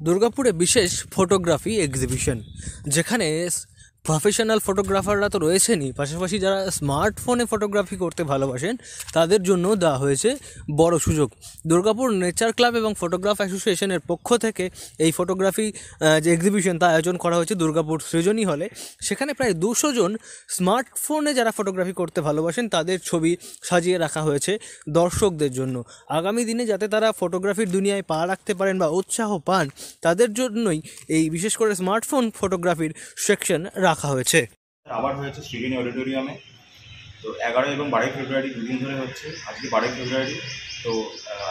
দুর্গাপুরে বিশেষ photography exhibition যেখানে প্রফেশনাল ফটোগ্রাফাররা তো রয়েছেনই। পাশাপাশি যারা স্মার্টফোনে ফটোগ্রাফি করতে ভালোবাসেন, তাদের জন্য দেওয়া হয়েছে বড় সুযোগ। দুর্গাপুর নেচার ক্লাব এবং ফটোগ্রাফ অ্যাসোসিয়েশনের পক্ষ থেকে এই ফটোগ্রাফি যে এক্সিবিশন তা আয়োজন করা হয়েছে দুর্গাপুর সৃজনী হলে সেখানে প্রায় দুশো জন স্মার্টফোনে যারা ফটোগ্রাফি করতে ভালোবাসেন, তাদের ছবি সাজিয়ে রাখা হয়েছে দর্শকদের জন্য। আগামী দিনে যাতে তারা ফটোগ্রাফির দুনিয়ায় পা রাখতে পারেন বা উৎসাহ পান, তাদের জন্যই এই বিশেষ করে স্মার্টফোন ফটোগ্রাফির সেকশন রাখা হয়েছে। আবার হয়েছে শ্রীগিনী অডিটোরিয়ামে। তো এগারো এবং বারোই ফেব্রুয়ারি দুদিন ধরে হচ্ছে। আজকে বারোই ফেব্রুয়ারি। তো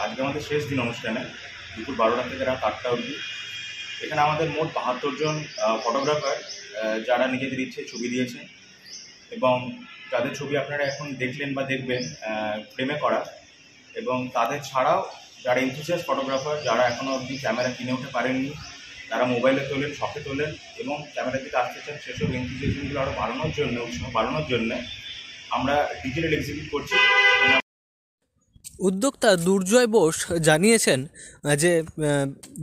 আজকে আমাদের শেষ দিন অনুষ্ঠানে, দুপুর বারোটা থেকে রাত আটটা অবধি। এখানে আমাদের মোট বাহাত্তর জন ফটোগ্রাফার যারা নিজেদের ইচ্ছে ছবি দিয়েছে। এবং যাদের ছবি আপনারা এখন দেখলেন বা দেখবেন ফ্রেমে করা। এবং তাদের ছাড়াও যারা এনথুসিয়াস ফটোগ্রাফার যারা এখনও অবধি ক্যামেরা কিনে উঠতে পারেননি তারা মোবাইলে তোলেন, শখে তোলেন এবং ক্যামেরার দিকে আসতে চান, সেসব এনথুসিয়াসগুলো আরও বাড়ানোর জন্য উৎসাহ বাড়ানোর জন্য আমরা ডিজিটাল এক্সিকিউট করছি। উদ্যোক্তা দুর্জয় বোস জানিয়েছেন যে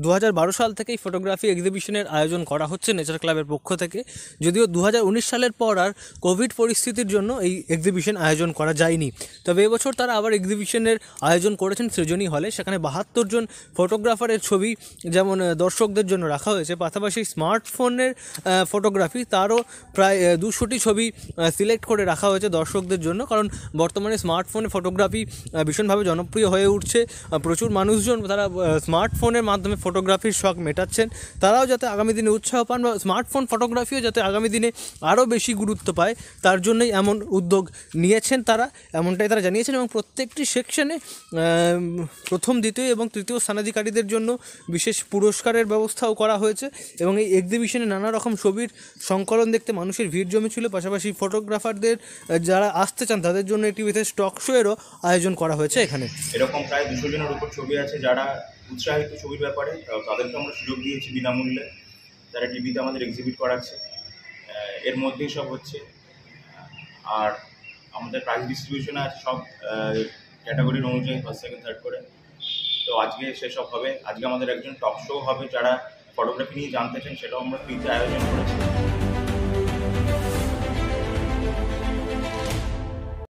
দু হাজার বারো সাল থেকেই ফটোগ্রাফি এক্সিবিশনের আয়োজন করা হচ্ছে নেচার ক্লাবের পক্ষ থেকে। যদিও দু হাজার উনিশ সালের পর আর কোভিড পরিস্থিতির জন্য এই এক্সিবিশন আয়োজন করা যায়নি। তবে এবছর তারা আবার এক্সিবিশনের আয়োজন করেছেন সৃজনী হলে। সেখানে বাহাত্তর জন ফটোগ্রাফারের ছবি, যেমন দর্শকদের জন্য রাখা হয়েছে। পাশাপাশি স্মার্টফোনের ফটোগ্রাফি, তারও প্রায় দুশোটি ছবি সিলেক্ট করে রাখা হয়েছে দর্শকদের জন্য। কারণ বর্তমানে স্মার্টফোনে ফটোগ্রাফি ভীষণভাবে জনপ্রিয় হয়ে উঠছে। প্রচুর মানুষজন তারা স্মার্টফোনের মাধ্যমে ফটোগ্রাফির শখ মেটাচ্ছেন। তারাও যাতে আগামী দিনে উৎসাহ পান বা স্মার্টফোন ফটোগ্রাফিও যাতে আগামী দিনে আরও বেশি গুরুত্ব পায়, তার জন্যই এমন উদ্যোগ নিয়েছেন তারা, এমনটাই তারা জানিয়েছেন এবং প্রত্যেকটি সেকশনে প্রথম, দ্বিতীয় এবং তৃতীয় স্থানাধিকারীদের জন্য বিশেষ পুরস্কারের ব্যবস্থাও করা হয়েছে এবং এই এক্সিবিশনে নানা রকম ছবির সংকলন দেখতে মানুষের ভিড় জমেছিল। পাশাপাশি ফটোগ্রাফারদের যারা আসতে চান তাদের জন্য একটি বিশেষ টক শোয়েরও আয়োজন করা হয়েছে। এখানে। এরকম প্রায় দুশো জনের উপর ছবি আছে যারা উৎসাহিত ছবির ব্যাপারে তাদেরকে আমরা সুযোগ দিয়েছি বিনামূল্যে। যারা টিভিতে আমাদের এক্সিবিট করাচ্ছে। এর মধ্যেই সব হচ্ছে। আর আমাদের প্রাইস ডিস্ট্রিবিউশনে আছে সব ক্যাটাগরির অনুযায়ী ফার্স্ট সেকেন্ড থার্ড করে। তো আজকে সেসব হবে। আজকে আমাদের একজন টক শো হবে যারা ফটোগ্রাফি নিয়ে জানতে চান, সেটাও আমরা ফ্রিতে আয়োজন করেছি।